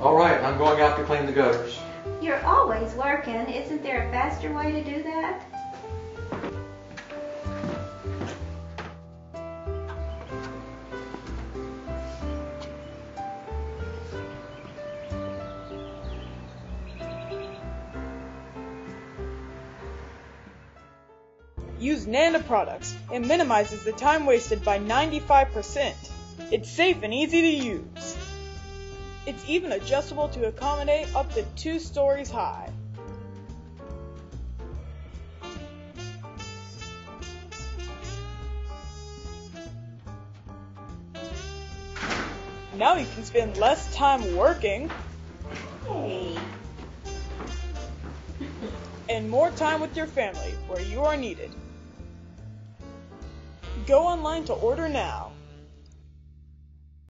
All right, I'm going out to clean the gutters. You're always working. Isn't there a faster way to do that? Use NANDA products. It minimizes the time wasted by 95%. It's safe and easy to use. It's even adjustable to accommodate up to two stories high. Now you can spend less time working Hey. and more time with your family where you are needed. Go online to order now.